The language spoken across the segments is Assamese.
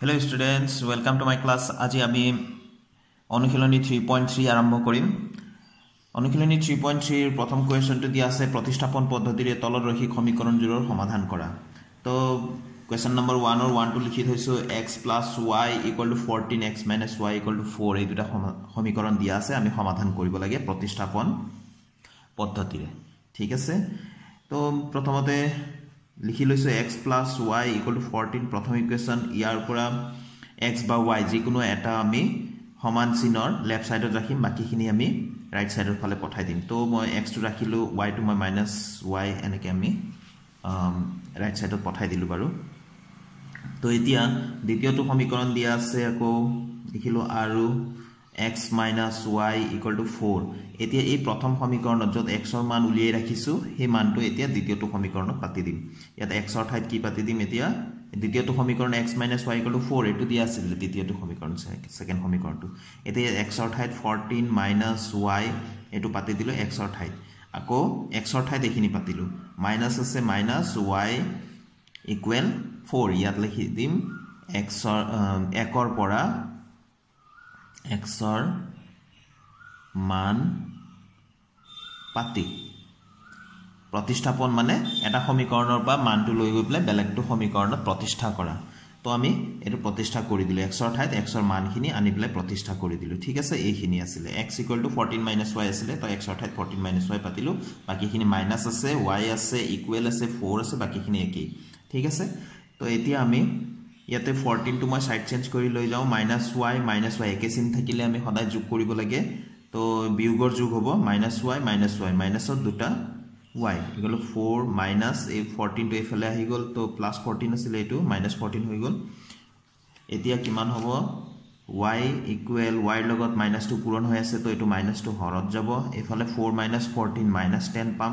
Hello' students welcome to my class আজি আমি অনুশীলনী থ্ৰী পইণ্ট থ্ৰী আৰম্ভ কৰিম। অনুশীলনী থ্ৰী পইণ্ট থ্ৰীৰ প্ৰথম কুৱেশ্যনটো দিয়া আছে প্ৰতিষ্ঠাপন পদ্ধতিৰে তলত ৰৈখিক সমীকৰণযোৰৰ সমাধান কৰা। তো কুৱেশ্যন নম্বৰ ওৱানৰ ওৱানটো লিখি থৈছোঁ x plus y equal to fourteen x minus y equal to four এই দুটা সমীকৰণ দিয়া আছে। আমি সমাধান কৰিব লাগে প্ৰতিষ্ঠাপন পদ্ধতিৰে। ঠিক আছে? তো প্ৰথমতে লিখি লৈছোঁ X plus Y equal to fourteen প্ৰথম ইকুৱেশ্যন ইয়াৰ পৰা এক্স বা ৱাই যিকোনো এটা আমি সমান চিনৰ লেফ্ট ছাইডত ৰাখিম বাকীখিনি আমি ৰাইট ছাইডৰ ফালে পঠাই দিম। তো মই এক্সটো ৰাখিলোঁ ৱাইটো মই মাইনাছ ৱাই এনেকৈ আমি ৰাইট ছাইডত পঠাই দিলোঁ বাৰু। তো এতিয়া দ্বিতীয়টো সমীকৰণ দিয়া আছে আকৌ লিখিলোঁ আৰু X minus Y equal to four এতিয়া এই প্ৰথম সমীকৰণত য'ত এক্সৰ মান উলিয়াই ৰাখিছোঁ সেই মানটো এতিয়া দ্বিতীয়টো সমীকৰণত পাতি দিম। ইয়াত এক্সৰ ঠাইত কি পাতি দিম এতিয়া? দ্বিতীয়টো সমীকৰণ X minus Y equal to four এইটো দিয়া আছিলে দ্বিতীয়টো সমীকৰণ ছেকেণ্ড সমীকৰণটো। এতিয়া এক্সৰ ঠাইত ফৰ্টিন মাইনাছ ৱাই এইটো পাতি দিলোঁ এক্সৰ ঠাইত। আকৌ এক্সৰ ঠাইত এইখিনি পাতিলোঁ। মাইনাছ আছে মাইনাছ ৱাই ইকুৱেল ফ'ৰ ইয়াত লিখি দিম এক্সৰ একৰ পৰা এক্সৰ মান পাতি। প্ৰতিষ্ঠাপন মানে এটা সমীকৰণৰ পৰা মানটো লৈ গৈ পেলাই বেলেগটো সমীকৰণত প্ৰতিষ্ঠা কৰা। তো আমি এইটো প্ৰতিষ্ঠা কৰি দিলোঁ। এক্সৰ ঠাইত এক্সৰ মানখিনি আনি পেলাই প্ৰতিষ্ঠা কৰি দিলোঁ। ঠিক আছে? এইখিনি আছিলে। X equal to fourteen minus Y আছিলে। তো এক্সৰ ঠাইত ফৰ্টিন মাইনাছ ৱাই পাতিলোঁ। বাকীখিনি মাইনাছ আছে ৱাই আছে ইকুৱেল আছে ফ'ৰ আছে বাকীখিনি একেই। ঠিক আছে? তো এতিয়া আমি ইয়াতে ফৰ্টিনটো মই ছাইড চেঞ্জ কৰি লৈ যাওঁ মাইনাছ ৱাই মাইনাছ ৱাই একে চিন থাকিলে আমি সদায় যোগ কৰিব লাগে। তো বিয়োগৰ যোগ হ'ব মাইনাছ ৱাই মাইনাছ ৱাই মাইনাছত দুটা ৱাই গ'ল ফ'ৰ মাইনাছ এই ফৰ্টিনটো এইফালে আহি গ'ল তো প্লাছ ফৰ্টিন আছিলে এইটো মাইনাছ ফৰ্টিন হৈ গ'ল। এতিয়া কিমান হ'ব? ৱাই ইকুৱেল ৱাইৰ লগত মাইনাছটো পূৰণ হৈ আছে তো এইটো মাইনাছটো হৰত যাব। এইফালে four minus fourteen minus ten পাম।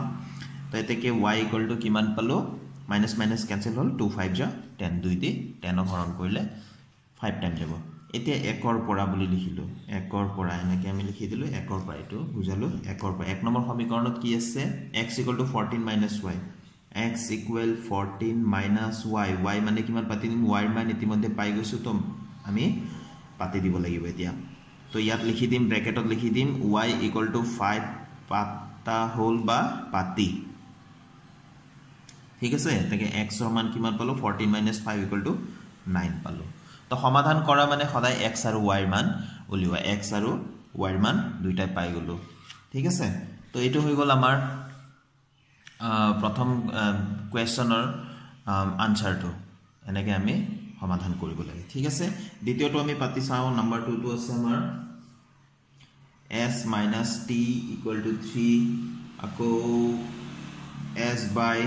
তো এতেকে ৱাই ইকুৱেলটো কিমান পালোঁ? মাইনাছ মাইনাছ কেঞ্চেল হ'ল টু ফাইভ যা টেন দুই দি টেনক হৰণ কৰিলে ফাইভ টাইম যাব। এতিয়া একৰ পৰা বুলি লিখিলোঁ। একৰ পৰা এনেকৈ আমি লিখি দিলোঁ একৰ পৰা এইটো বুজালোঁ একৰ পৰা এক নম্বৰ সমীকৰণত কি আছে? X equal to fourteen minus Y X equal fourteen minus Y Y মানে কিমান পাতি দিম? ৱাইৰ মান ইতিমধ্যে পাই গৈছোঁ তো আমি পাতি দিব লাগিব এতিয়া। তো ইয়াত লিখি দিম ব্ৰেকেটত লিখি দিম ৱাই ইকুৱেল টু ফাইভ পাতা হ'ল বা পাতি। ঠিক আছে তাকে এক্সৰ মান কিমান পালোঁ? Fourteen minus five equal to nine পালোঁ। তো সমাধান কৰা মানে সদায় এক্স আৰু ৱাইৰ মান উলিওৱা। এক্স আৰু ৱাইৰ মান দুইটাই পাই গ'লোঁ। ঠিক আছে? তো এইটো হৈ গ'ল আমাৰ প্ৰথম কুৱেশ্যনৰ আনচাৰটো এনেকৈ আমি সমাধান কৰিব লাগে। ঠিক আছে? দ্বিতীয়টো আমি পাতি চাওঁ। নম্বৰ টুটো আছে আমাৰ S minus T equal to three আকৌ S by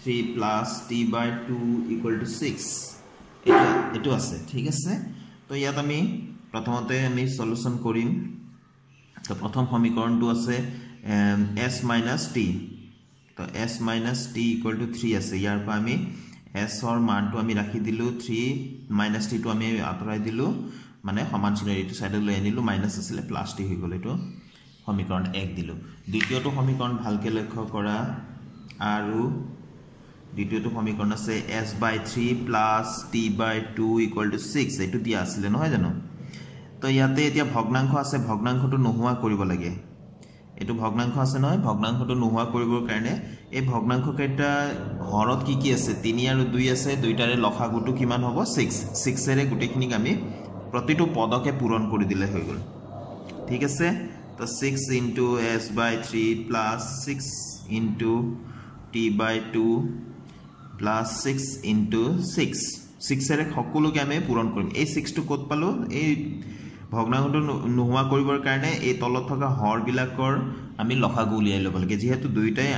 three plus T by two equal to six এইটো এইটো আছে ঠিক আছে? তো ইয়াত আমি প্ৰথমতে আমি চলিউশ্যন কৰিম। তো প্ৰথম সমীকৰণটো আছে এছ মাইনাছ টি তো S minus T equal to three আছে। ইয়াৰ পৰা আমি এছৰ মানটো আমি ৰাখি দিলোঁ থ্ৰী মাইনাছ টিটো আমি আঁতৰাই দিলোঁ। মানে সমান চিনৰ এইটো ছাইডত লৈ আনিলোঁ মাইনাছ আছিলে প্লাছ টি হৈ গ'ল এইটো সমীকৰণ এক দিলোঁ। দ্বিতীয়টো সমীকৰণ ভালকৈ লক্ষ্য কৰা। আৰু দ্বিতীয়টো সমীকৰণ আছে S by three plus T by two equal to six এইটো দিয়া আছিলে নহয় জানো? তো ইয়াতে এতিয়া ভগ্নাংশ আছে ভগ্নাংশটো নোহোৱা কৰিব লাগে। এইটো ভগ্নাংশ আছে নহয় ভগ্নাংশটো নোহোৱা কৰিবৰ কাৰণে এই ভগ্নাংশকেইটা হৰত কি কি আছে? তিনি আৰু দুই আছে দুইটাৰে লখাগুটো কিমান হ'ব? ছিক্স ছিক্সেৰে গোটেইখিনিক আমি প্ৰতিটো পদকে পূৰণ কৰি দিলে হৈ গ'ল। ঠিক আছে? তো six into S by three plus six into T by two plus six into six ছিক্সেৰে সকলোকে আমি পূৰণ কৰিম। এই ছিক্সটো ক'ত পালোঁ? এই ভগ্নাংশটো নোহোৱা কৰিবৰ কাৰণে এই তলত থকা হৰবিলাকৰ আমি লখাগু উলিয়াই ল'ব লাগে। যিহেতু দুয়োটাই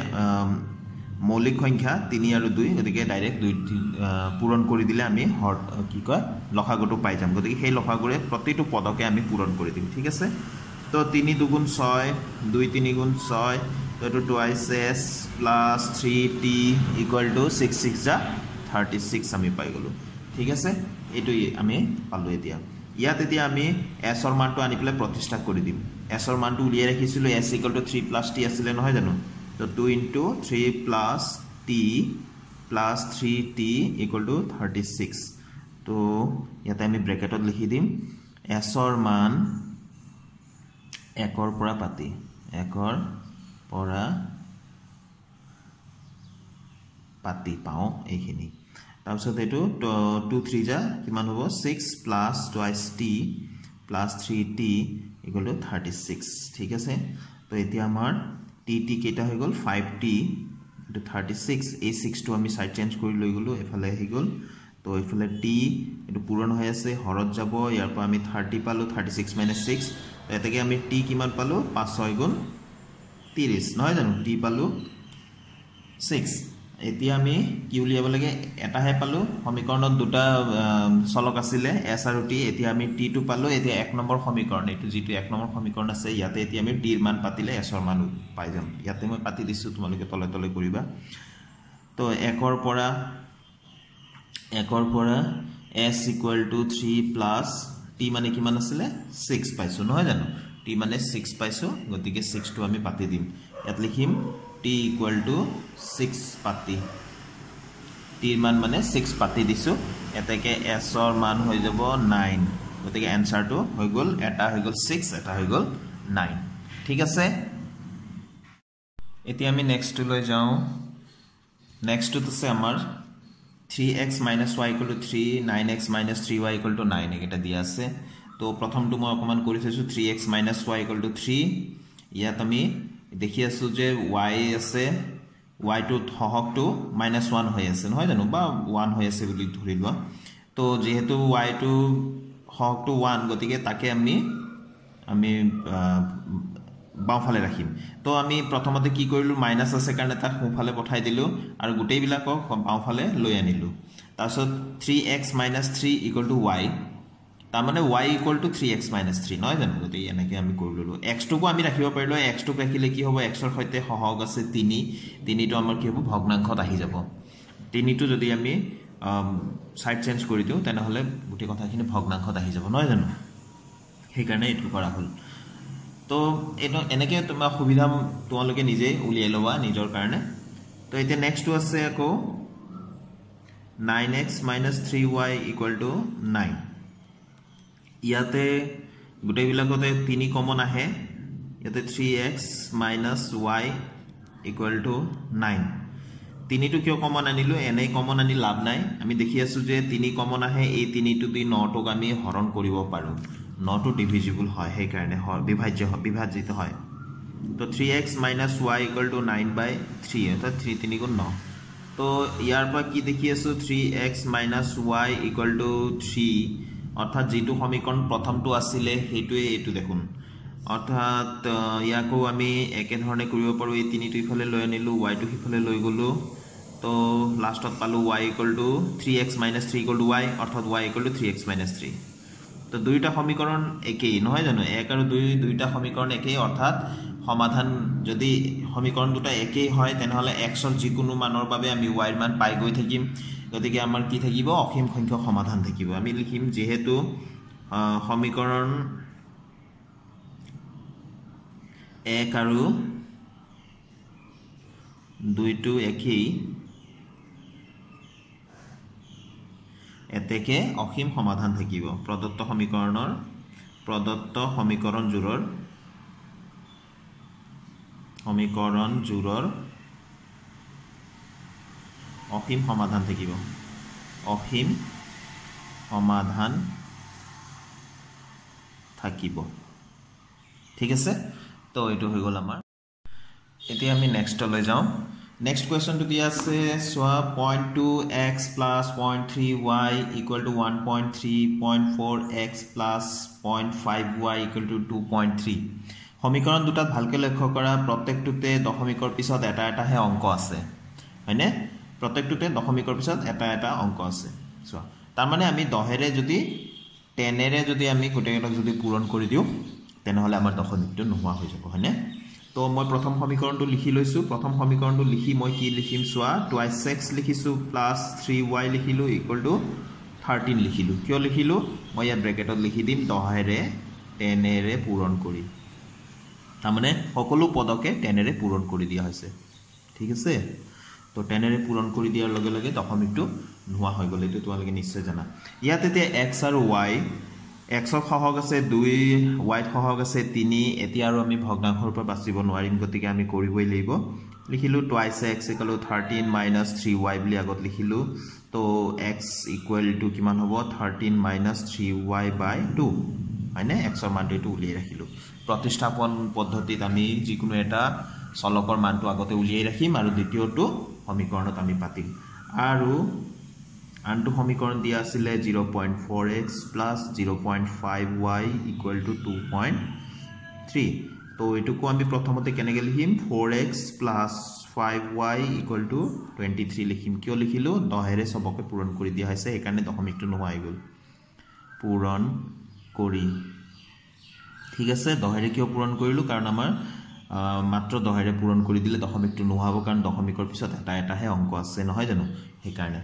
মৌলিক সংখ্যা তিনি আৰু দুই গতিকে ডাইৰেক্ট দুই পূৰণ কৰি দিলে আমি হৰ কি কয় লখাগুটো পাই যাম। গতিকে সেই লখাগুৰে প্ৰতিটো পদকে আমি পূৰণ কৰি দিম। ঠিক আছে? তো তিনি দুগুণ ছয় দুই তিনি গুণ ছয় twice S plus three T equal to six six যা থাৰ্টি ছিক্স আমি পাই গ'লোঁ। ঠিক আছে? এইটো আমি পালোঁ এতিয়া। ইয়াত এতিয়া আমি এছৰ মানটো আনি পেলাই প্ৰতিষ্ঠা কৰি দিম। এছৰ মানটো উলিয়াই ৰাখিছিলোঁ S equal to three plus T আছিলে নহয় জানো? তো two into three plus T plus three T equal to thirty six তো ইয়াতে আমি ব্ৰেকেটত লিখি দিম। এছৰ মান একৰ পৰা পাতি। একৰ পৰা পাতি পাওঁ এইখিনি। তাৰপিছত এইটো টু থ্ৰী যা কিমান হ'ব? Six plus twice T plus three T to thirty six ঠিক আছে? তো এতিয়া আমাৰ টি টি কেইটা হৈ গ'ল? ফাইভ টি এইটো থাৰ্টি ছিক্স এই ছিক্সটো আমি চাইড চেঞ্জ কৰি লৈ গ'লোঁ এইফালে আহি গ'ল। তো এইফালে টি এইটো পূৰণ হৈ আছে হৰত যাব ইয়াৰ পৰা আমি থাৰ্টি পালোঁ থাৰ্টি ছিক্স মাইনাছ ছিক্স এতেকে আমি টি কিমান পালোঁ? পাঁচ ছয় গুণ ত্ৰিছ নহয় জানো? টি পালোঁ ছিক্স। এতিয়া আমি কি উলিয়াব লাগে? এটাহে পালোঁ। সমীকৰণত দুটা চলক আছিলে এছ আৰু টি। এতিয়া আমি টিটো পালোঁ। এতিয়া এক নম্বৰ সমীকৰণ। এইটো যিটো এক নম্বৰ সমীকৰণ আছে ইয়াতে এতিয়া আমি টিৰ মান পাতিলে এছৰ মান পাই যাম। ইয়াতে মই পাতি দিছোঁ তোমালোকে তলে তলে কৰিবা। তো একৰ পৰা একৰ পৰা S equal to three plus T মানে কিমান আছিলে? ছিক্স পাইছোঁ নহয় জানো? টি মানে ছিক্স পাইছোঁ গতিকে ছিক্সটো আমি পাতি দিম। ইয়াত লিখিম টি ইকুৱেল টু ছিক্স পাতি। টিৰ মান মানে ছিক্স পাতি দিছোঁ। এতেকে এছৰ মান হৈ যাব নাইন গতিকে এনচাৰটো হৈ গ'ল এটা হৈ গ'ল ছিক্স এটা হৈ গ'ল নাইন ঠিক আছে? এতিয়া আমি নেক্সটটোলৈ যাওঁ। নেক্সটটোত আছে আমাৰ three X minus Y equal to three nine X minus three Y equal to nine এইকেইটা দিয়া আছে। তো প্ৰথমটো মই অকণমান কৰি থৈছোঁ three X minus Y equal to three ইয়াত আমি দেখি আছোঁ যে ৱাই আছে ৱাইটোত সহকটো মাইনাছ ওৱান হৈ আছে নহয় জানো? বা ওৱান হৈ আছে বুলি ধৰি লোৱা। তো যিহেতু ৱাইটো সহকটো ওৱান গতিকে তাকে আমি আমি বাওঁফালে ৰাখিম। তো আমি প্ৰথমতে কি কৰিলোঁ মাইনাছ আছে কাৰণে তাক সোঁফালে পঠাই দিলোঁ আৰু গোটেইবিলাকক বাওঁফালে লৈ আনিলোঁ। তাৰপিছত three X minus three equal to Y তাৰমানে Y equal to three X minus three নহয় জানো? গতিকে এনেকৈ আমি কৰি ল'লোঁ। এক্সটোকো আমি ৰাখিব পাৰিলোঁ। এক্সটোক ৰাখিলে কি হ'ব? এক্সৰ সৈতে সহগ আছে তিনি। তিনিটো আমাৰ কি হ'ব? ভগ্নাংশত আহি যাব। তিনিটো যদি আমি ছাইড চেঞ্জ কৰি দিওঁ তেনেহ'লে গোটেই কথাখিনি ভগ্নাংশত আহি যাব। নহয় জানো? সেইকাৰণে এইটো কৰা হ'ল। তো এইটো এনেকৈ তোমাৰ সুবিধা তোমালোকে নিজেই উলিয়াই ল'বা নিজৰ কাৰণে। তো এতিয়া নেক্সটটো আছে আকৌ nine X minus three Y equal to nine ইয়াতে গোটেইবিলাকতে তিনি কমন আহে। ইয়াতে three X minus Y equal to nine তিনিটো কিয় কমন আনিলোঁ? এনেই কমন আনি লাভ নাই। আমি দেখি আছোঁ যে তিনি কমন আহে এই তিনিটো দি নটোক আমি হৰণ কৰিব পাৰোঁ। নটো ডিভিজিবল হয় সেইকাৰণে বিভাজ্য বিভাজিত হয়। তো three X minus Y equal to nine by three অৰ্থাৎ থ্ৰী তিনি গুণ ন। তো ইয়াৰ পৰা কি দেখি আছোঁ? Three X minus Y equal to three অৰ্থাৎ যিটো সমীকৰণ প্ৰথমটো আছিলে সেইটোৱে এইটো দেখোন। অৰ্থাৎ ইয়াকো আমি একেধৰণে কৰিব পাৰোঁ। এই তিনিটো ইফালে লৈ আনিলোঁ ৱাইটো সিফালে লৈ গ'লোঁ। তো লাষ্টত পালোঁ Y equal to three X minus three equal to Y অৰ্থাৎ Y equal to three X minus three তো দুয়োটা সমীকৰণ একেই নহয় জানো? এক আৰু দুই দুয়োটা সমীকৰণ একেই অৰ্থাৎ সমাধান যদি সমীকৰণ দুটা একেই হয় তেনেহ'লে এক্সৰ যিকোনো মানৰ বাবে আমি ৱাইৰ মান পাই গৈ থাকিম। গতিকে আমাৰ কি থাকিব? অসীম সংখ্যক সমাধান থাকিব। আমি লিখিম যিহেতু সমীকৰণ এক আৰু দুইটো একেই। এতেকে অসীম সমাধান থাকিব। প্ৰদত্ত সমীকৰণৰ প্ৰদত্ত সমীকৰণযোৰৰ সমীকৰণযোৰৰ অসীম সমাধান থাকিব। অসীম সমাধান থাকিব। ঠিক আছে? তো এইটো হৈ গ'ল আমাৰ। এতিয়া আমি নেক্সটলৈ যাওঁ। নেক্সট কুৱেশ্যনটো দিয়া আছে? চোৱা point two X plus point three Y equal to one point three point four X plus point five Y equal to two point three সমীকৰণ দুটাত ভালকৈ লক্ষ্য কৰা প্ৰত্যেকটোতে দশমিকৰ পিছত এটা এটাহে অংক আছে। হয়নে? প্ৰত্যেকটোতে দশমিকৰ পিছত এটা এটা অংক আছে। চোৱা তাৰমানে আমি দহেৰে যদি টেনেৰে যদি আমি গোটেইকেইটাক যদি পূৰণ কৰি দিওঁ তেনেহ'লে আমাৰ দশমিকটো নোহোৱা হৈ যাব হয়নে? তো মই প্ৰথম সমীকৰণটো লিখি লৈছোঁ। প্ৰথম সমীকৰণটো লিখি মই কি লিখিম চোৱা টুৱাইছ এক্স লিখিছোঁ প্লাছ থ্ৰী ৱাই লিখিলোঁ ইকুৱেল টু থাৰ্টিন লিখিলোঁ। কিয় লিখিলোঁ? মই ইয়াত ব্ৰেকেটত লিখি দিম দহেৰে টেনেৰে পূৰণ কৰি। তাৰমানে সকলো পদকে টেনেৰে পূৰণ কৰি দিয়া হৈছে। ঠিক আছে? তো টেনেৰে পূৰণ কৰি দিয়াৰ লগে লগে দশমিকটো নোহোৱা হৈ গ'ল। এইটো তোমালোকে নিশ্চয় জানা। ইয়াত এতিয়া এক্স আৰু ৱাই এক্সৰ সহগ আছে দুই ৱাইত সহগ আছে তিনি এতিয়া আৰু আমি ভগ্নাংশৰ পৰা বাচিব নোৱাৰিম গতিকে আমি কৰিবই লাগিব। লিখিলোঁ twice X equal to thirteen minus three Y বুলি আগত লিখিলোঁ। তো এক্স ইকুৱেল টু কিমান হ'ব? Thirteen minus three Y by two হয়নে? এক্সৰ মানটো এইটো উলিয়াই ৰাখিলোঁ। প্ৰতিষ্ঠাপন পদ্ধতিত আমি যিকোনো এটা চলকৰ মানটো আগতে উলিয়াই ৰাখিম আৰু দ্বিতীয়টো সমীকৰণত আমি পাতিম। আৰু আনটো সমীকৰণ দিয়া আছিলে zero' point four X plus zero' point five Y equal to two point three তো এইটোকো আমি প্ৰথমতে কেনেকৈ লিখিম? Four X plus five Y equal to twenty three লিখিম। কিয় লিখিলোঁ? দহেৰে চবকে পূৰণ কৰি দিয়া হৈছে সেইকাৰণে দশমিকটো নোহোৱা হৈ গ'ল। পূৰণ কৰি। ঠিক আছে দহেৰে কিয় পূৰণ কৰিলোঁ? কাৰণ আমাৰ মাত্ৰ দহেৰে পূৰণ কৰি দিলে দশমিকটো নোহোৱা হ'ব কাৰণ দশমিকৰ পিছত এটা এটাহে অংক আছে নহয় জানো? সেইকাৰণে।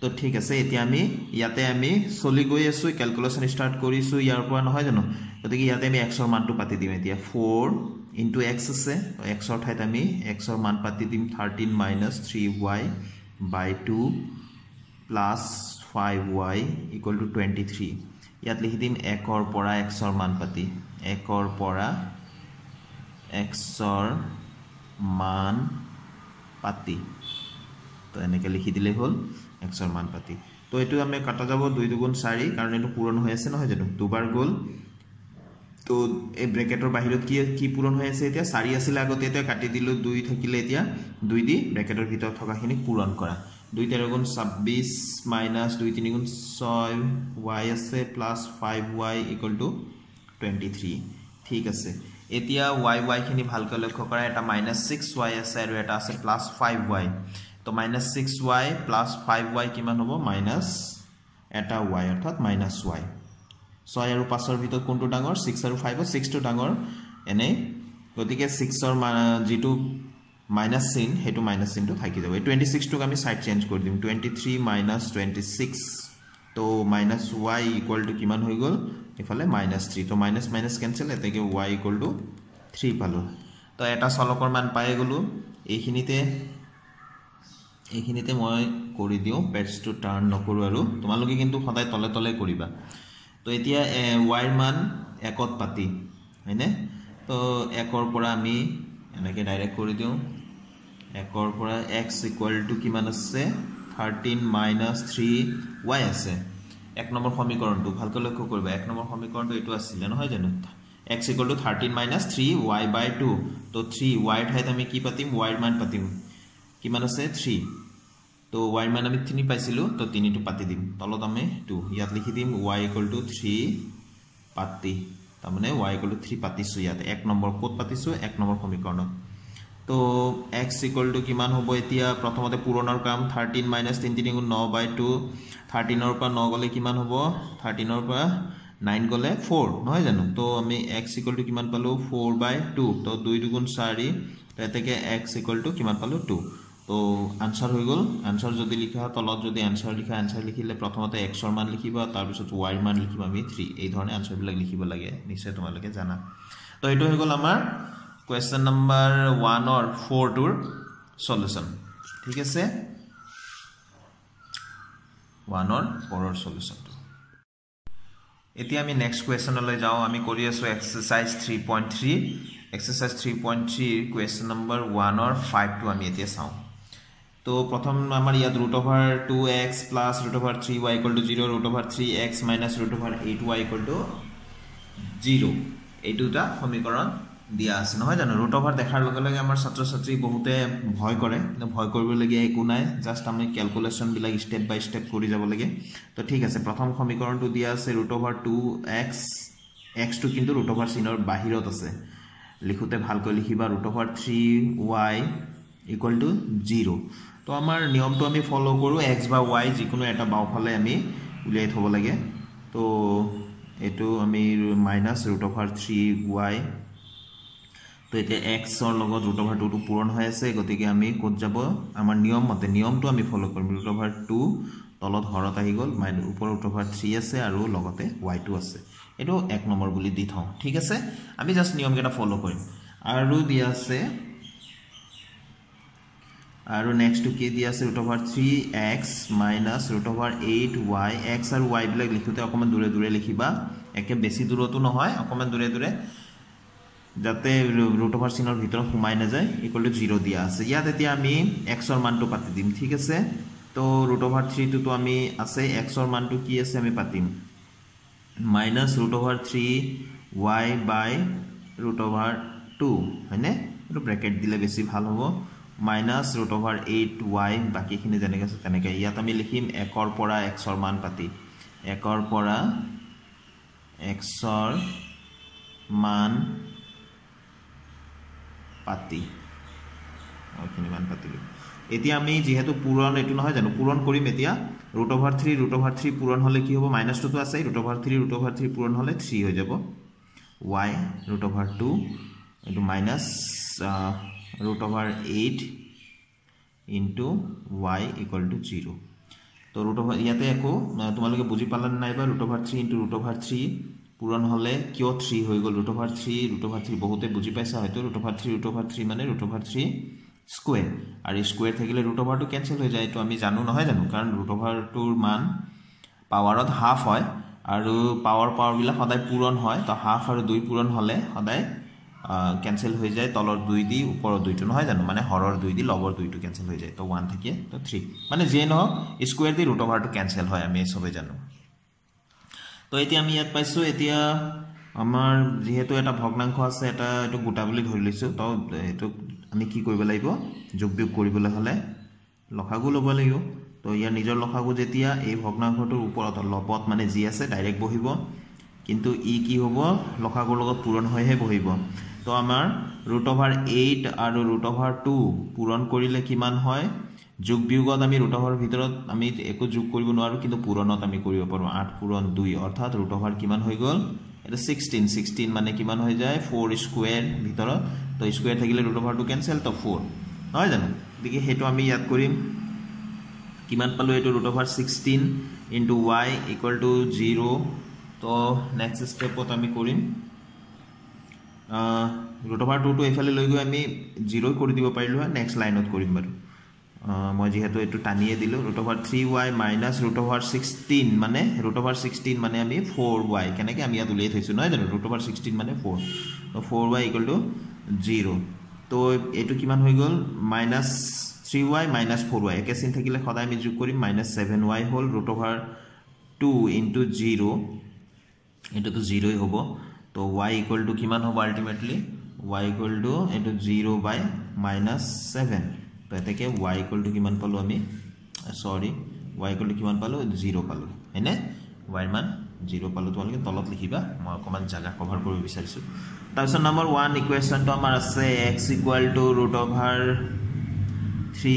তো ঠিক আছে এতিয়া আমি ইয়াতে আমি চলি গৈ আছোঁ কেলকুলেশ্যন ষ্টাৰ্ট কৰিছোঁ ইয়াৰ পৰা নহয় জানো? গতিকে ইয়াতে আমি এক্সৰ মানটো পাতি দিম এতিয়া। ফ'ৰ ইনটু এক্স আছে এক্সৰ ঠাইত আমি এক্সৰ মান পাতি দিম thirteen minus three Y by two plus five Y equal to twenty three ইয়াত লিখি দিম একৰ পৰা এক্সৰ মান পাতি একৰ পৰা এক্সৰ মান পাতি। তো এনেকৈ লিখি দিলেই হ'ল এক্সৰ মান পাতি। তো এইটো আমি কটা যাব দুই দুগুণ চাৰি কাৰণ এইটো পূৰণ হৈ আছে নহয় জানো? দুবাৰ গ'ল। তো এই ব্ৰেকেটৰ বাহিৰত কি কি পূৰণ হৈ আছে এতিয়া? চাৰি আছিলে আগতে এতিয়া কাটি দিলোঁ দুই থাকিলে এতিয়া দুই দি ব্ৰেকেটৰ ভিতৰত থকাখিনি পূৰণ কৰা। দুই তেৰ গুণ ছাব্বিছ মাইনাছ দুই তিনি গুণ ছয় ৱাই আছে plus five Y equal to twenty three ঠিক আছে। এতিয়া ৱাই ৱাইখিনি ভালকৈ লক্ষ্য কৰা এটা মাইনাছ ছিক্স ৱাই আছে আৰু এটা আছে প্লাছ ফাইভ ৱাই তো minus six Y plus five Y কিমান হ'ব? মাইনাছ এটা ৱাই অৰ্থাৎ মাইনাছ ৱাই ছয় আৰু পাঁচৰ ভিতৰত কোনটো ডাঙৰ? ছিক্স আৰু ফাইভত ছিক্সটো ডাঙৰ। এনেই গতিকে ছিক্সৰ যিটো মাইনাছ চিন সেইটো মাইনাছ চিনটো থাকি যাব। এই টুৱেণ্টি ছিক্সটোক আমি ছাইড চেঞ্জ কৰি দিম। Twenty three minus twenty six তো মাইনাছ ৱাই ইকুৱেল টু কিমান হৈ গ'ল? ইফালে মাইনাছ থ্ৰী তো মাইনাছ মাইনাছ কেঞ্চেল এতেকে ৱাই ইকুৱেল টু থ্ৰী পালোঁ। তো এটা চলকৰ মান পাই গ'লোঁ। এইখিনিতে এইখিনিতে মই কৰি দিওঁ পেজটো টাৰ্ণ নকৰোঁ আৰু। তোমালোকে কিন্তু সদায় তলে তলে কৰিবা। তো এতিয়া ৱাইৰ মান একত পাতি হয়নে? তো একৰ পৰা আমি এনেকৈ ডাইৰেক্ট কৰি দিওঁ। একৰ পৰা এক্স ইকুৱেল টু কিমান আছে? থাৰ্টিন মাইনাছ থ্ৰী ৱাই আছে। এক নম্বৰ সমীকৰণটো ভালকৈ লক্ষ্য কৰিবা এক নম্বৰ সমীকৰণটো এইটো আছিলে নহয় জানো? X equal to thirteen minus three Y by two তো থ্ৰী ৱাইৰ ঠাইত আমি কি পাতিম? ৱাইৰ মান পাতিম। কিমান আছে? থ্ৰী তো ৱাইৰ মান আমি তিনি পাইছিলোঁ তো তিনিটো পাতি দিম। তলত আমি টু ইয়াত লিখি দিম ৱাই ইকুৱেল টু থ্ৰী পাতি। তাৰমানে ৱাই ইকুৱেল টু থ্ৰী পাতিছোঁ ইয়াত। এক নম্বৰ ক'ত পাতিছোঁ? এক নম্বৰ সমীকৰণত। তো এক্স ইকুৱেল টু কিমান হ'ব এতিয়া? প্ৰথমতে পূৰণৰ কাম থাৰ্টিন মাইনাছ তিনি তিনি ন বাই টু থাৰ্টিনৰ পৰা ন গ'লে কিমান হ'ব? থাৰ্টিনৰ পৰা নাইন গ'লে ফ'ৰ নহয় জানো? তো আমি এক্স ইকুৱেল টু কিমান পালোঁ? ফ'ৰ বাই টু তো দুই দুগুণ চাৰি তেনেকৈ এক্স ইকুৱেল টু কিমান পালোঁ? টু তো আনচাৰ হৈ গ'ল। আনচাৰ যদি লিখা তলত যদি আনচাৰ লিখা আনচাৰ লিখিলে প্ৰথমতে এক্সৰ মান লিখিবা তাৰপিছত ৱাইৰ মান লিখিম আমি থ্ৰী এই ধৰণে আনচাৰবিলাক লিখিব লাগে। নিশ্চয় তোমালোকে জানা। তো এইটো হৈ গ'ল আমাৰ কুৱেশ্যন নম্বৰ ওৱানৰ ফ'ৰটোৰ চলিউশ্যন ঠিক আছে? ওৱানৰ ফ'ৰৰ চলিউশ্যনটো এতিয়া আমি নেক্সট কুৱেশ্যনলৈ যাওঁ। আমি কৰি আছোঁ exercise three point three exercise three point থ্ৰীৰ question number ওৱানৰ ফাইভটো আমি এতিয়া চাওঁ। তো প্ৰথম আমাৰ ইয়াত root over two X plus root over three Y equal to zero' root over three X minus root over eight Y equal to zero' এই দুটা সমীকৰণ দিয়া আছে। নহয় জানো? ৰুট অভাৰ দেখাৰ লগে লগে আমাৰ ছাত্ৰ ছাত্ৰী বহুতে ভয় কৰে। কিন্তু ভয় কৰিবলগীয়া একো নাই। জাষ্ট আমি কেলকুলেশ্যনবিলাক ষ্টেপ বাই ষ্টেপ কৰি যাব লাগে। তো ঠিক আছে প্ৰথম সমীকৰণটো দিয়া আছে ৰুট অভাৰ টু এক্স এক্সটো কিন্তু ৰুট অভাৰ চিনৰ বাহিৰত আছে। লিখোঁতে ভালকৈ লিখিবা root over three Y equal to zero' তো আমাৰ নিয়মটো আমি ফ'ল' কৰোঁ এক্স বা ৱাই যিকোনো এটা বাওঁফালে আমি উলিয়াই থ'ব লাগে। তো এইটো আমি minus root over three Y তো এতিয়া এক্সৰ লগত ৰুট অভাৰ টুটো পূৰণ হৈ আছে গতিকে আমি ক'ত যাব? আমাৰ নিয়ম মতে নিয়মটো আমি ফ'ল' কৰিম। ৰুট অভাৰ টু তলত আহি গ'ল মাইন ওপৰত ৰুট অভাৰ থ্ৰী আছে লগতে ৱাইটো আছে। এইটো এক নম্বৰ বুলি দি থওঁ ঠিক আছে? আমি জাষ্ট নিয়মকেইটা ফ'ল' কৰিম। আৰু দিয়া আছে আৰু নেক্সটটো কি দিয়া আছে? Root over three X minus root over eight Y X আৰু ৱাইবিলাক লিখোঁতে অকণমান দূৰে দূৰে লিখিবা। একে বেছি দূৰতো নহয় অকণমান দূৰে দূৰে। যাতে ৰুট অভাৰ চিনৰ ভিতৰত সোমাই নাযায় ইকুৱেল টু জিৰ' দিয়া আছে। ইয়াত এতিয়া আমি এক্সৰ মানটো পাতি দিম ঠিক আছে? তো ৰুট অভাৰ থ্ৰীটোতো আমি আছে এক্সৰ মানটো কি আছে আমি পাতিম? Minus root over three Y by root over two হয়নে? এইটো ব্ৰেকেট দিলে বেছি ভাল হ'ব। Minus root over eight Y বাকীখিনি যেনেকৈ আছে তেনেকৈ। ইয়াত আমি লিখিম একৰ পৰা এক্সৰ মান পাতি। একৰ পৰা এক্সৰ মান পাতি। মান পাতিলোঁ? এতিয়া আমি যিহেতু পূৰণ এইটো নহয় জানো? পূৰণ কৰিম এতিয়া। Root over three root over three পূৰণ হ'লে কি হ'ব? মাইনাছটোতো আছেই। Root over three root over three পূৰণ হ'লে থ্ৰী হৈ যাব। ৱাই ৰুট অভাৰ টু এইটো minus root over eight into Y equal to zero' তো ৰুট অভাৰ ইয়াতে একো তোমালোকে বুজি পালা নাইবা root over three into root over three পূৰণ হ'লে কিয় থ্ৰী হৈ গ'ল? Root over three root over three বহুতে বুজি পাইছা হয়তো। Root over three root over three মানে ৰুট অভাৰ থ্ৰী স্কুৱেৰ আৰু স্কুৱেৰ থাকিলে ৰুট অভাৰটো কেঞ্চেল হৈ যায় এইটো আমি জানো নহয় জানো? কাৰণ ৰুট অভাৰটোৰ মান পাৱাৰত হাফ হয় আৰু পাৱাৰ পাৱাৰবিলাক সদায় পূৰণ হয়। তো হাফ আৰু দুই পূৰণ হ'লে সদায় কেঞ্চেল হৈ যায়। তলৰ দুই দি ওপৰৰ দুইটো নহয় জানো? মানে হৰৰ দুই দি লগৰ দুইটো কেঞ্চেল হৈ যায়। তো ওৱান থাকে তো থ্ৰী মানে যিয়ে নহওক স্কুৱেৰ দি ৰুট অভাৰটো কেঞ্চেল হয় আমি চবেই জানো। তো এতিয়া আমি ইয়াত পাইছোঁ এতিয়া আমাৰ যিহেতু এটা ভগ্নাংশ আছে এটা এইটো গোটা বুলি ধৰি লৈছোঁ তো এইটো আমি কি কৰিব লাগিব? যোগ বিয়োগ কৰিবলৈ হ'লে লখাগু ল'ব লাগিব। তো ইয়াৰ নিজৰ লখাগু যেতিয়া এই ভগ্নাংশটোৰ ওপৰত লবত মানে যি আছে ডাইৰেক্ট বহিব। কিন্তু ই কি হ'ব? লখাগুৰ লগত পূৰণ হৈহে বহিব। তো আমাৰ ৰুট অভাৰ এইট আৰু ৰুট অভাৰ টু পূৰণ কৰিলে কিমান হয়? যোগ বিয়োগত আমি ৰুট অভাৰ ভিতৰত আমি একো যোগ কৰিব নোৱাৰোঁ কিন্তু পূৰণত আমি কৰিব পাৰোঁ। আঠ পূৰণ দুই অৰ্থাৎ ৰুট অভাৰ কিমান হৈ গ'ল? এইটো ছিক্সটিন ছিক্সটিন মানে কিমান হৈ যায়? ফ'ৰ স্কুৱেৰ ভিতৰত। তো স্কুৱেৰ থাকিলে ৰুট অভাৰটো কেঞ্চেল তো ফ'ৰ। নহয় জানো? গতিকে সেইটো আমি ইয়াত কৰিম। কিমান পালোঁ এইটো root over sixteen into Y equal to zero' তো নেক্সট ষ্টেপত আমি কৰিম। ৰুট অভাৰ টুটো এইফালে লৈ গৈ আমি জিৰ' কৰি দিব পাৰিলোঁ হয়। নেক্সট লাইনত কৰিম বাৰু। মই যিহেতু এইটো টানিয়ে দিলোঁ root over three Y minus root over sixteen মানে ৰুট অভাৰ ছিক্সটিন মানে আমি ফ'ৰ ৱাই কেনেকৈ আমি ইয়াত উলিয়াই থৈছোঁ নহয় জানো? ৰুট অভাৰ ছিক্সটিন মানে four four Y equal to zero' তো এইটো কিমান হৈ গ'ল? Minus three Y minus four Y একে চিন থাকিলে সদায় আমি যোগ কৰিম মাইনাছ ছেভেন ৱাই হ'ল root over two into zero' এইটোতো জিৰ'ই হ'ব। তো ৱাই ইকুৱেল টু কিমান হ'ব আল্টিমেটলি ৱাই ইকুৱেল টু এইটো জিৰ' বাই মাইনাছ ছেভেন তো এতেকে ৱাই ইকুৱেল টু কিমান পালোঁ আমি? চৰি ৱাই ইকুৱেল টু কিমান পালোঁ? জিৰ' পালোঁ হয়নে? ৱাইৰ মান জিৰ' পালোঁ তোমালোকে তলত লিখিবা মই অকণমান জেগা কভাৰ কৰিব বিচাৰিছোঁ। তাৰপিছত নম্বৰ ওৱান ইকুৱেশ্যনটো আমাৰ আছে X equal to root over three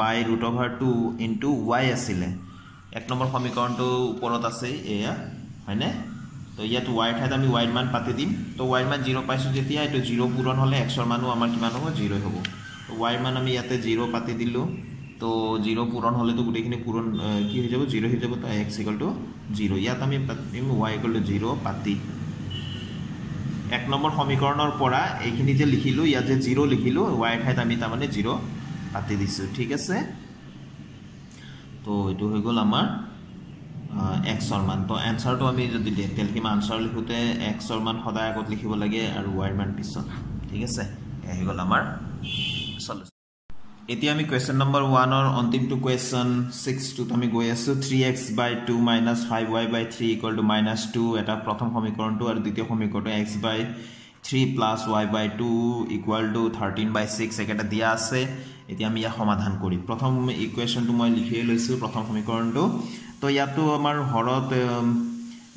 by root over two into Y আছিলে। এক নম্বৰ সমীকৰণটো ওপৰত আছে এয়া হয়নে? তো ইয়াত ৱাইৰ ঠাইত আমি ৱাইৰ মান পাতি দিম। তো ৱাইৰ মান জিৰ' পাইছোঁ যেতিয়া এইটো জিৰ' পূৰণ হ'লে এক্সৰ মানো আমাৰ কিমান হ'ব? জিৰ'ই হ'ব। তো ৱাইৰ মান আমি ইয়াতে জিৰ' পাতি দিলোঁ। তো জিৰ' পূৰণ হ'লেতো গোটেইখিনি পূৰণ কি হৈ যাব? জিৰ' হৈ যাব তো এক্স ইকুৱেল টু জিৰ' ইয়াত আমি পাতিম ৱাই ইকুৱেল টু জিৰ' পাতি। এক নম্বৰ সমীকৰণৰ পৰা এইখিনি যে লিখিলোঁ ইয়াত যে জিৰ' লিখিলোঁ ৱাইৰ ঠাইত আমি তাৰমানে জিৰ' পাতি দিছোঁ। ঠিক আছে? তো এইটো হৈ গ'ল আমাৰ এক্সৰ মান। তো এনচাৰটো আমি যদি তেলকিমা আনচাৰ লিখোঁতে এক্সৰ মান সদায় আগত লিখিব লাগে আৰু ৱাইৰ মান পিছত। ঠিক আছে? আহি গ'ল আমাৰ। এতিয়া আমি কুৱেশ্যন নম্বৰ ওৱানৰ অন্তিমটো কুৱেশ্যন ছিক্সটোত আমি গৈ আছোঁ। Three X by two minus five Y by three equal to minus two এটা প্ৰথম সমীকৰণটো আৰু দ্বিতীয় সমীকৰণটো X by three plus Y by two equal to thirteen by six একেটা দিয়া আছে। এতিয়া আমি ইয়াক সমাধান কৰিম। প্ৰথম ইকুৱেশ্যনটো মই লিখিয়ে লৈছোঁ প্ৰথম সমীকৰণটো। তো ইয়াতো আমাৰ হৰত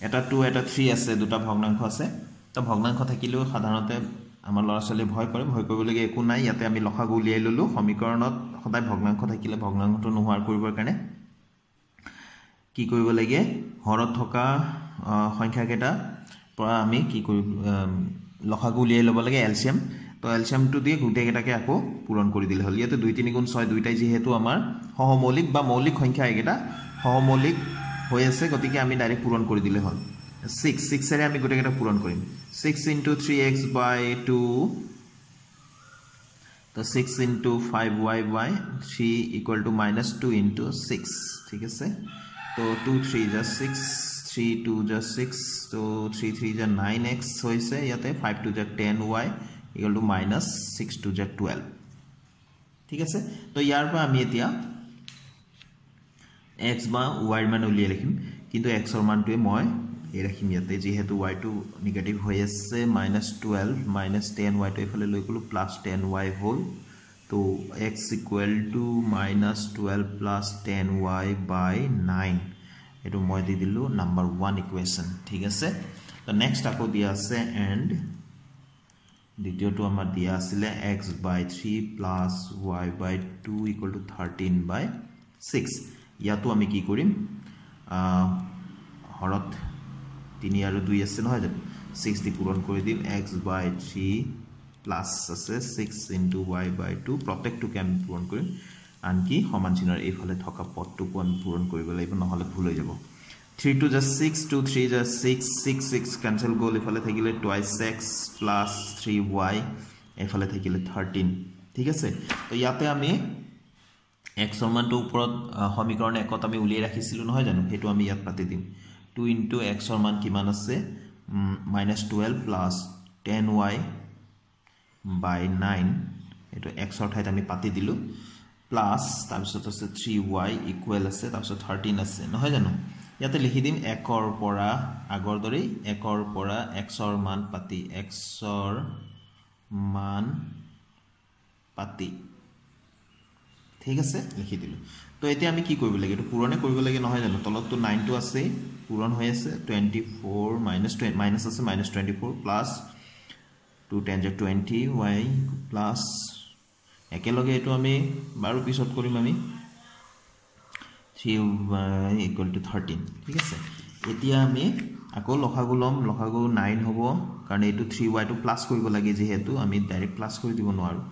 এটা টু এটা থ্ৰী আছে দুটা ভগ্নাংশ আছে। তো ভগ্নাংশ থাকিলেও সাধাৰণতে আমাৰ ল'ৰা ছোৱালীয়ে ভয় কৰে ভয় কৰিবলগীয়া একো নাই। ইয়াতে আমি লখাগু উলিয়াই ল'লোঁ। সমীকৰণত সদায় ভগ্নাংশ থাকিলে ভগ্নাংশটো নোহোৱাৰ কৰিবৰ কাৰণে কি কৰিব লাগে? হৰত থকা সংখ্যাকেইটাৰ পৰা আমি কি কৰিব লখাগু উলিয়াই ল'ব লাগে? এলচিয়াম। তো এলচিয়ামটো দিয়ে গোটেইকেইটাকে আকৌ পূৰণ কৰি দিলে হ'ল। ইয়াতে দুই তিনি গুণ ছয় দুইটাই যিহেতু আমাৰ সহমৌলিক বা মৌলিক সংখ্যা এইকেইটা সহমৌলিক হৈ আছে গতিকে আমি ডাইৰেক্ট পূৰণ কৰি দিলে হ'ল। ছিক্স ছিক্সেৰে আমি গোটেইকেইটা পূৰণ কৰিম। Six into three X by two তো তো six into five Y by three equal to minus two into six ঠিক আছে তো টু থ্ৰী জা ছিক্স থ্ৰী টু জা ছিক্স তো থ্ৰী থ্ৰী জা নাইন এক্স হৈছে ইয়াতে ফাইভ টু জা ten Y equal to minus six two জা টুৱেল্ভ ঠিক আছে তো ইয়াৰ পৰা আমি এতিয়া এক্স বা ৱাইৰ মান উলিয়াই ৰাখিম কিন্তু এক্সৰ মানটোৱে মই এই ৰাখিম ইয়াতে যিহেতু ৱাইটো নিগেটিভ হৈ আছে মাইনাছ টুৱেল্ভ মাইনাছ টেন ৱাইটো এইফালে লৈ গ'লোঁ প্লাছ টেন ৱাই হ'ল। তো X equal to minus twelve plus ten Y by nine এইটো মই দি দিলোঁ নাম্বাৰ ওৱান ইকুৱেশ্যন ঠিক আছে? তো নেক্সট আকৌ দিয়া আছে এণ্ড দ্বিতীয়টো আমাৰ দিয়া আছিলে X by three plus Y by two equal to thirteen by six ইয়াতো আমি কি কৰিম? হৰত তিনি আৰু দুই আছে নহয় জানো? ছিক্স দি পূৰণ কৰি দিম এক্স বাই থ্ৰী প্লাছ আছে six into y by two প্ৰত্যেকটোকে আমি পূৰণ কৰিম। আনকি সমান চিনৰ এইফালে থকা পদটোকো আমি পূৰণ কৰিব লাগিব নহ'লে ভুল হৈ যাব। Three two just six two three just six six six cancel গ'ল এইফালে থাকিলে twice x plus three y এইফালে থাকিলে থাৰ্টিন ঠিক আছে? তো ইয়াতে আমি এক্সৰ মানটো ওপৰত সমীকৰণ একত আমি উলিয়াই ৰাখিছিলোঁ নহয় জানো? সেইটো আমি ইয়াত পাতি দিম। টু ইণ্টু এক্সৰ মান কিমান আছে minus twelve plus ten y by nine এইটো এক্সৰ ঠাইত আমি পাতি দিলোঁ প্লাছ তাৰপিছত আছে থ্ৰী ৱাই ইকুৱেল আছে তাৰপিছত থাৰ্টিন আছে নহয় জানো? ইয়াতে লিখি দিম একৰ পৰা আগৰ দৰেই একৰ পৰা এক্সৰ মান পাতি এক্সৰ মান পাতি। ঠিক আছে? লিখি দিলোঁ। তো এতিয়া আমি কি কৰিব লাগে? এইটো পূৰণে কৰিব লাগে নহয় জানো? তলততো নাইনটো আছেই। পূৰণ হৈ আছে টুৱেণ্টি ফ'ৰ মাইনাছ টুৱে মাইনাছ আছে minus twenty four plus two ten J twenty y plus একেলগে এইটো আমি বাৰু পিছত কৰিম আমি থ্ৰী ইকুৱেল টু থাৰ্টিন ঠিক আছে? এতিয়া আমি আকৌ লখাগু ল'ম লখাগু নাইন হ'ব কাৰণ এইটো থ্ৰী ৱাইটো প্লাছ কৰিব লাগে যিহেতু আমি ডাইৰেক্ট প্লাছ কৰি দিব নোৱাৰোঁ।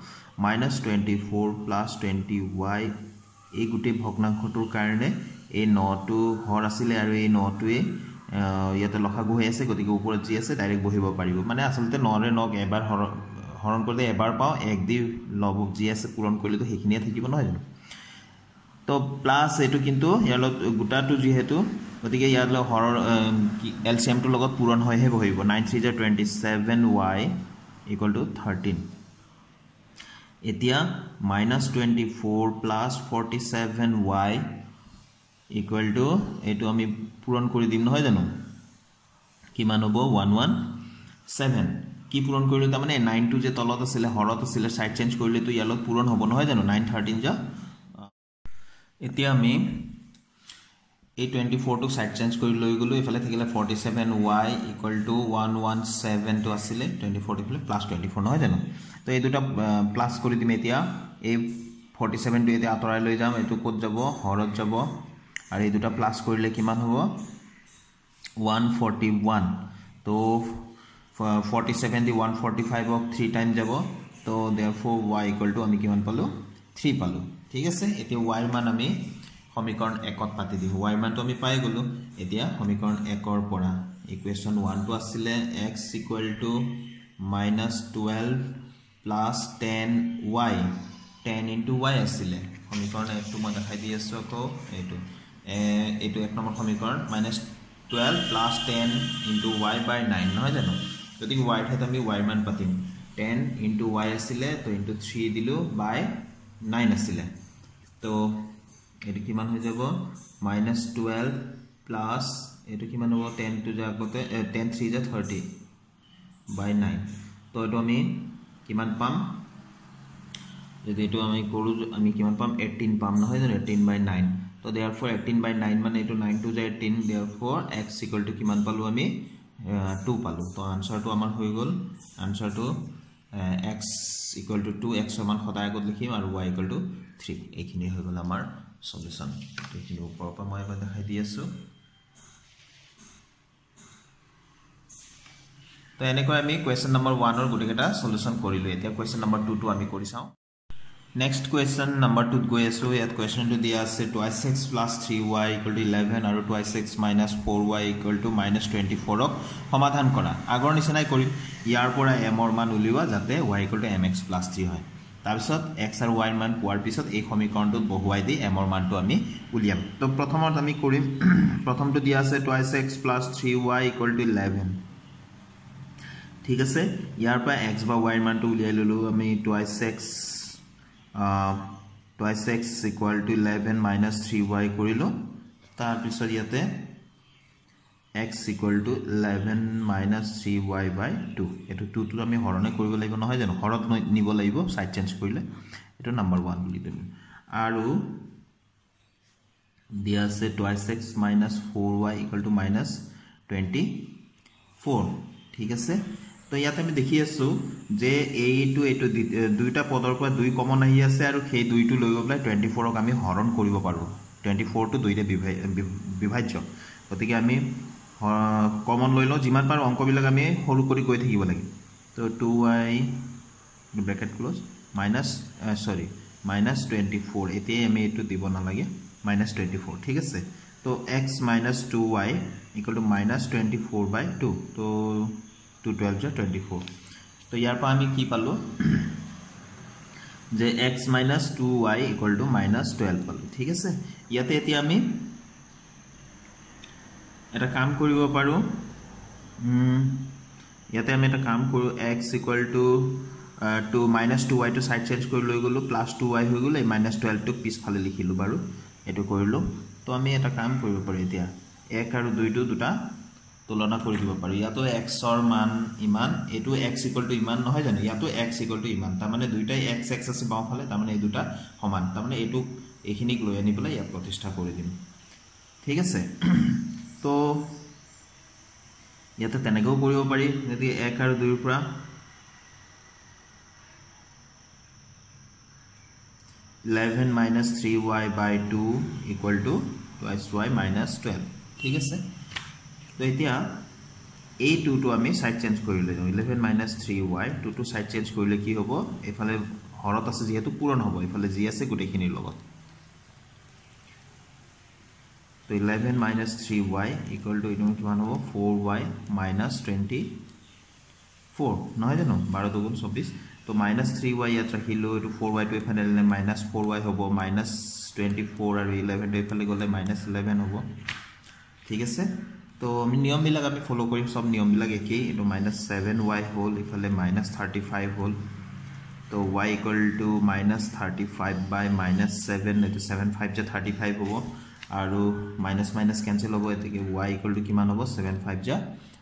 Minus twenty four plus twenty y এই গোটেই ভগ্নাংশটোৰ কাৰণে এই নটো হৰ আছিলে আৰু এই নটোৱে ইয়াতে লখাগু হৈ আছে গতিকে ওপৰত যি আছে ডাইৰেক্ট বহিব পাৰিব। মানে আচলতে নৰে নক এবাৰ হৰ হৰণ কৰিলে এবাৰ পাওঁ এক দি লব যি আছে পূৰণ কৰিলেতো সেইখিনিয়ে থাকিব নহয় জানো? তো প্লাছ এইটো কিন্তু ইয়াৰ লগত গোটাটো যিহেতু গতিকে ইয়াৰ লগত হৰৰ এল চি এমটোৰ লগত পূৰণ হৈহে বহিব। Nine three jar twenty seven y equal to thirteen. এতিয়া minus twenty four plus forty seven y equal to এইটো আমি পূৰণ কৰি দিম নহয় জানো? কিমান হ'ব? ওৱান ওৱান ছেভেন কি পূৰণ কৰিলোঁ? তাৰমানে নাইনটো যে তলত আছিলে হৰত আছিলে ছাইড চেঞ্জ কৰিলেতো ইয়াৰ লগত পূৰণ হ'ব নহয় জানো? নাইন থাৰ্টিন যা? এতিয়া আমি এই টুৱেণ্টি ফ'ৰটোক ছাইড চেঞ্জ কৰি লৈ গ'লোঁ। এইফালে থাকিলে forty seven y equal to one one ছেভেনটো আছিলে। টুৱেণ্টি ফ'ৰ এইফালে প্লাছ টুৱেণ্টি ফ'ৰ নহয় জানো? তো এই দুটা প্লাছ কৰি দিম এতিয়া। এই ফৰ্টি ছেভেনটো এতিয়া আঁতৰাই লৈ যাম। এইটো ক'ত যাব? হৰত যাব। আৰু এই দুটা প্লাছ কৰিলে কিমান হ'ব? ওৱান ফৰ্টি ওৱান তো ফৰ্টি ছেভেন দি ওৱান ফৰ্টি ফাইভক থ্ৰী টাইম যাব। তো দেৰ ফ'ৰ ৱাই ইকুৱেল টু আমি কিমান পালোঁ? থ্ৰী পালোঁ। ঠিক আছে? এতিয়া ৱাইৰ মান আমি সমীকৰণ একত পাতি দিওঁ। ৱাইৰ মানটো আমি পাই গ'লোঁ। এতিয়া সমীকৰণ একৰ পৰা। ইকুৱেশ্যন ওৱানটো আছিলে x equal to minus twelve plus ten y ten into y আছিলে। সমীকৰণ একটো মই দেখাই দি আছোঁ আকৌ এইটো। এইটো এক নম্বৰ সমীকৰণ minus twelve plus ten into y by nine নহয় জানো? গতিকে ৱাইৰ ঠাইত আমি ৱাইৰ মান পাতিম টেন ইণ্টু ৱাই আছিলে তো ইণ্টু থ্ৰী দিলোঁ বাই নাইন আছিলে। তো এইটো কিমান হৈ যাব? মাইনাছ টুৱেল্ভ প্লাছ এইটো কিমান হ'ব? টেন টু যে আগতে টেন থ্ৰী যে থাৰ্টি বাই নাইন তো এইটো আমি কিমান পাম? যদি এইটো আমি কৰোঁ আমি কিমান পাম? এইটিন পাম নহয় জানো? এইটিন বাই নাইন তো therefore eighteen by nine মানে এইটো নাইন টু যে eighteen therefore x equal to কিমান পালোঁ আমি টু পালোঁ তো আনচাৰটো আমাৰ হৈ গ'ল আনচাৰটো এক্স ইকুৱেল টু টু এক্সৰ মান সদায় আগত লিখিম আৰু ৱাই ইকুৱেল টু থ্ৰী এইখিনি হৈ গ'ল আমাৰ সলিউশ্যন এইখিনি ওপৰৰ পৰা মই এবাৰ দেখাই দি আছোঁ তো এনেকৈ আমি কুৱেশ্যন নম্বৰ ওৱানৰ গোটেইকেইটা সলিউশ্যন কৰিলোঁ এতিয়া কুৱেশ্যন নম্বৰ টুটো আমি কৰি চাওঁ নেক্সট কুৱেশ্যন নম্বৰ টুত গৈ আছোঁ ইয়াত কুৱেশ্যনটো দিয়া আছে twice x plus three y equal to eleven আৰু twice x minus four y equal to minus twenty ফ'ৰক সমাধান কৰা আগৰ নিচিনাই কৰিম ইয়াৰ পৰা এমৰ মান উলিওৱা যাতে y equal to m x plus three হয়। তাৰপিছত এক্স আৰু ৱাইৰ মান পোৱাৰ পিছত এই সমীকৰণটোত বহুৱাই দি এমৰ মানটো আমি উলিয়াম। তো প্ৰথমত আমি কৰিম প্ৰথমটো দিয়া আছে twice x plus three y equal to eleven ঠিক আছে? ইয়াৰ পৰা এক্স বা ৱাইৰ মানটো উলিয়াই ল'লোঁ আমি twice x twice x equal to eleven minus three y কৰিলোঁ। তাৰপিছত ইয়াতে x equal to eleven minus three y by two এইটো টুটো আমি হৰণে কৰিব লাগিব নহয় জানো? হৰত নিব লাগিব ছাইড চেঞ্জ কৰিলে। এইটো নাম্বাৰ ওৱান বুলি দিলোঁ আৰু দিয়া আছে twice x minus four y equal to minus twenty four ঠিক আছে? তো ইয়াত আমি দেখি আছোঁ যে এইটো এইটো দুইটা পদৰ পৰা দুই কমন আহি আছে আৰু সেই দুইটো লৈ গৈ পেলাই টুৱেণ্টি ফ'ৰক আমি হৰণ কৰিব পাৰোঁ। টুৱেণ্টি ফ'ৰটো দুইটা বিভাজ্য। গতিকে আমি কমন লৈ লওঁ যিমান পাৰোঁ অংকবিলাক আমি সৰু কৰি গৈ থাকিব লাগে। তো two y bracket close minus sorry minus twenty four এতিয়াই আমি এইটো দিব নালাগে মাইনাছ টুৱেণ্টি ফ'ৰ ঠিক আছে? তো x minus two y equal to minus twenty four by two তো টু টুৱেল্ভ যে টুৱেণ্টি ফ'ৰ তো ইয়াৰ পৰা আমি কি পালোঁ? যে x minus two y equal to minus twelve পালোঁ ঠিক আছে? ইয়াতে এতিয়া আমি এটা কাম কৰিব পাৰোঁ। ইয়াতে আমি এটা কাম কৰোঁ x equal to two minus two ৱাইটো side change কৰি লৈ গ'লোঁ প্লাছ টু ৱাই হৈ গ'ল এই মাইনাছ টুৱেল্ভটোক পিছফালে লিখিলোঁ বাৰু এইটো কৰিলোঁ। তো আমি এটা কাম কৰিব পাৰোঁ এতিয়া এক আৰু দুইটো দুটা তুলনা কৰি দিব পাৰোঁ। ইয়াতো এক্সৰ মান ইমান এইটো এক্স ইকুৱেল টু ইমান নহয় জানো? ইয়াতো এক্স ইকুৱেল টু ইমান তাৰমানে দুইটাই এক্স এক্স আছে বাওঁফালে তাৰমানে এই দুটা সমান। তাৰমানে এইটোক এইখিনিক লৈ আনি পেলাই ইয়াত প্ৰতিষ্ঠা কৰি দিম। ঠিক আছে? তো ইয়াতে তেনেকৈও কৰিব পাৰি যদি এক আৰু দুইৰ পৰা eleven minus three y by two equal to twice y minus twelve ঠিক আছে? তো এতিয়া এই টুটো আমি ছাইড চেঞ্জ কৰি লৈ ইলেভেন মাইনাছ থ্ৰী ৱাই টুটো ছাইড চেঞ্জ কৰিলে কি হ'ব? এইফালে হৰত আছে যিহেতু পূৰণ হ'ব এইফালে যি আছে গোটেইখিনিৰ লগত। তো eleven minus three y equal to এইটো কিমান হ'ব? Four y minus twenty four নহয় জানো? বাৰ দুগুণ চৌবিছ তো মাইনাছ থ্ৰী ৱাই ইয়াত ৰাখিলোঁ এইটো ফ'ৰ ৱাইটো এইফালে দিলে মাইনাছ ফ'ৰ ৱাই হ'ব মাইনাছ টুৱেণ্টি ফ'ৰ আৰু ইলেভেনটো এইফালে গ'লে মাইনাছ ইলেভেন হ'ব। ঠিক আছে? তো আমি নিয়মবিলাক আমি ফ'ল' কৰিম চব নিয়মবিলাক একেই। এইটো মাইনাছ ছেভেন ৱাই হ'ল ইফালে মাইনাছ থাৰ্টি ফাইভ হ'ল তো y equal to minus thirty five by minus seven এইটো ছেভেন ফাইভ যে থাৰ্টি ফাইভ হ'ব। আৰু মাইনাছ মাইনাছ কেঞ্চেল হ'ব এতেকে ৱাই ইকুৱেল টু কিমান হ'ব? ছেভেন ফাইভ যা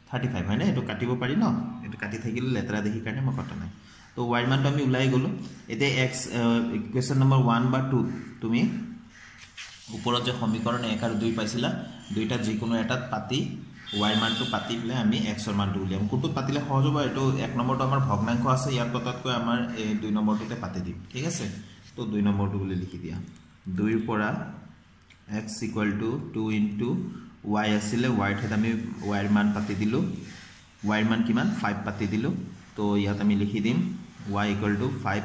থাৰ্টি ফাইভ হয়নে? এইটো কাটিব পাৰি ন? এইটো কাটি থাকিলে লেতেৰা দেখি কাৰণে মই কটা নাই। তো ৱাইৰ মানটো আমি ওলাই গ'লোঁ। এতিয়া এক্স কুৱেশ্যন নম্বৰ ওৱান বা টু তুমি ওপৰত যে সমীকৰণ এক আৰু দুই পাইছিলা দুইটাত যিকোনো এটাত পাতি ৱাইৰ মানটো পাতি পেলাই আমি এক্সৰ মানটো উলিয়াম। কোনটোত পাতিলে সহজ হ'ব এইটো এক নম্বৰটো আমাৰ ভগ্নাংশ আছে ইয়াৰ পতাতকৈ আমাৰ এই দুই নম্বৰটোতে পাতি দিম ঠিক আছে? তো দুই নম্বৰটো বুলি লিখি দিয়া। দুইৰ পৰা x equal to two into y আছিলে ৱাইৰ ঠাইত আমি ৱাইৰ মান পাতি দিলোঁ। ৱাইৰ মান কিমান? ফাইভ পাতি দিলোঁ। তো ইয়াত আমি লিখি দিম ৱাই ইকুৱেল টু ফাইভ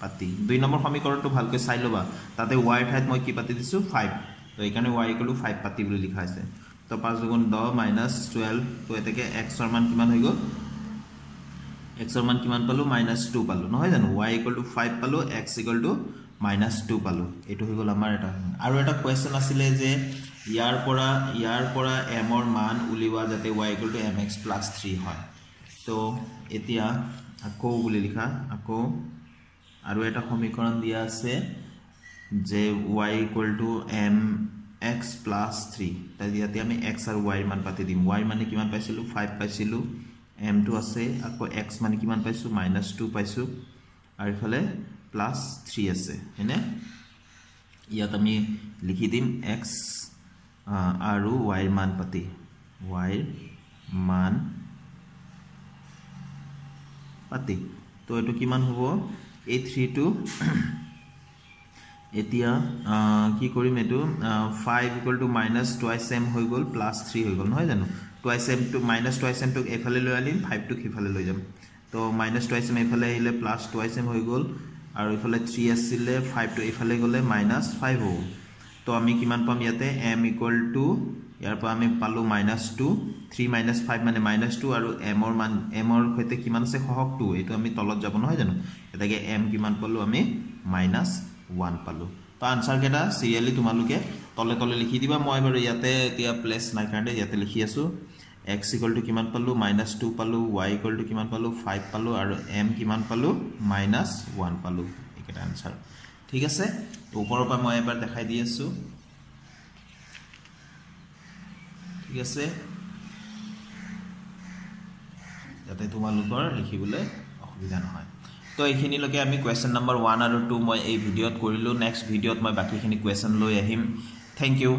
পাতি। দুই নম্বৰ সমীকৰণটো ভালকৈ চাই ল'বা। তাতে ৱাইৰ ঠাইত মই কি পাতি দিছোঁ? ফাইভ তো এইকাৰণে ৱাই ইকুৱেল টু ফাইভ পাতি বুলি লিখা আছে তো পাঁচ দুগুণ দহ মাইনাছ টুৱেল্ভ তো এতেকে এক্সৰ মান কিমান হৈ গ'ল? এক্সৰ মান কিমান পালোঁ? মাইনাছ টু পালোঁ। নহয় জানো? ৱাই ইকুৱেল টু ফাইভ পালোঁ এক্স ইকুৱেল টু পালোঁ। এইটো হৈ গ'ল আমাৰ এটা আৰু এটা কুৱেশ্যন আছিলে যে ইয়াৰ পৰা ইয়াৰ পৰা এমৰ মান উলিওৱা যাতে y equal to plus three হয়। তো এতিয়া আকৌ বুলি লিখা আকৌ আৰু এটা সমীকৰণ দিয়া আছে। যে y equal to m x plus three তাৰ ইয়াতে আমি এক্স আৰু ৱাইৰ মান পাতি দিম। ৱাই মানে কিমান পাইছিলোঁ? ফাইভ পাইছিলোঁ। এমটো আছে। আকৌ এক্স মানে কিমান পাইছোঁ? মাইনাছ টু পাইছোঁ। আৰু ইফালে প্লাছ থ্ৰী আছে। হয়নে? ইয়াত আমি লিখি দিম এক্স আৰু ৱাইৰ মান পাতি। ৱাইৰ মান পাতি। তো এইটো কিমান হ'ব? এই থ্ৰীটো এতিয়া কি কৰিম এইটো? Five equal to minus twice M হৈ গ'ল প্লাছ থ্ৰী হৈ গ'ল নহয় জানো? টুৱাইছ এমটো মাইনাছ টুৱাইছ এমটোক এইফালে লৈ আনিম ফাইভটোক সিফালে লৈ যাম। তো মাইনাছ টুৱাইছ এম এইফালে আহিলে প্লাছ টুৱাইছ এম হৈ গ'ল আৰু ইফালে থ্ৰী আছিলে ফাইভটো এইফালে গ'লে মাইনাছ ফাইভ হ'ব। তো আমি কিমান পাম ইয়াতে? এম ইকুৱেল টু ইয়াৰ পৰা আমি পালোঁ minus two three minus five মানে মাইনাছ টু আৰু এমৰ মান এমৰ সৈতে কিমান আছে? সহক টু এইটো আমি তলত যাব নহয় জানো? এটাকে এম কিমান পালোঁ আমি? মাইনাছ ওৱান পালোঁ। তো আনচাৰকেইটা চিৰিয়েলি তোমালোকে তলে তলে লিখি দিবা। মই বাৰু ইয়াতে এতিয়া প্লেচ নাই কাৰণে ইয়াতে লিখি আছোঁ। এক্স ইকুৱেল টু কিমান পালোঁ? মাইনাছ টু পালোঁ। ৱাই ইকুৱেল টু কিমান পালোঁ? ফাইভ পালোঁ। আৰু এম কিমান পালোঁ? মাইনাছ ওৱান পালোঁ। এইকেইটা আনচাৰ ঠিক আছে? ওপৰৰ পৰা মই এবাৰ দেখাই দি আছোঁ। ঠিক আছে? যাতে তোমালোকৰ লিখিবলৈ অসুবিধা নহয়। তো এইখিনিলৈকে আমি কুৱেশ্যন নম্বৰ ওৱান আৰু টু মই এই ভিডিঅ'ত কৰিলোঁ। নেক্সট ভিডিঅ'ত মই বাকীখিনি কুৱেশ্যন লৈ আহিম। Thank U